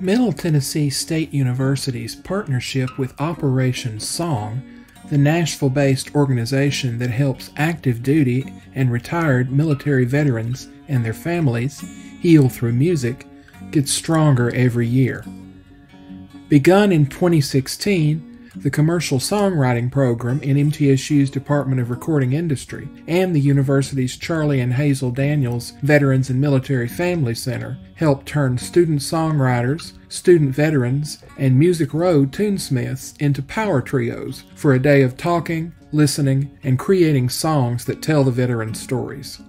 Middle Tennessee State University's partnership with Operation Song, the Nashville based organization that helps active duty and retired military veterans and their families heal through music, gets stronger every year. Begun in 2016, the commercial songwriting program in MTSU's Department of Recording Industry, and the university's Charlie and Hazel Daniels Veterans and Military Family Center help turn student songwriters, student veterans, and Music Row tunesmiths into power trios for a day of talking, listening, and creating songs that tell the veterans' stories.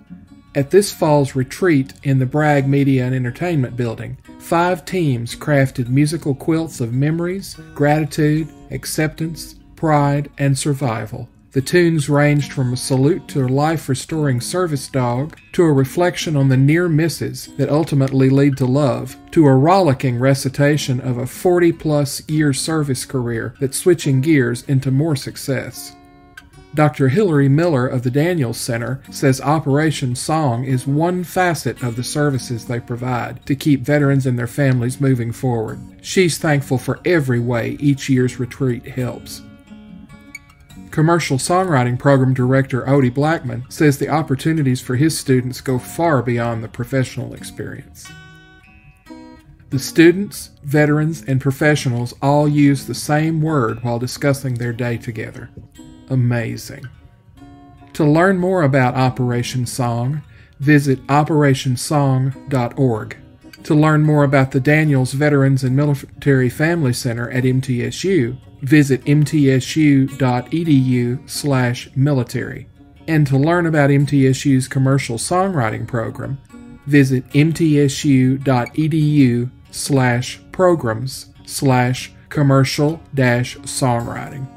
At this fall's retreat in the Bragg Media and Entertainment Building, five teams crafted musical quilts of memories, gratitude, acceptance, pride, and survival. The tunes ranged from a salute to a life restoring service dog, to a reflection on the near misses that ultimately lead to love, to a rollicking recitation of a 40 plus year service career that's switching gears into more success. Dr. Hillary Miller of the Daniels Center says Operation Song is one facet of the services they provide to keep veterans and their families moving forward. She's thankful for every way each year's retreat helps. Commercial Songwriting Program Director Odie Blackman says the opportunities for his students go far beyond the professional experience. The students, veterans, and professionals all use the same word while discussing their day together amazing. To learn more about Operation Song, visit operationsong.org. To learn more about the Daniels Veterans and Military Family Center at MTSU, visit mtsu.edu/military. And to learn about MTSU's commercial songwriting program, visit mtsu.edu/programs/commercial-songwriting.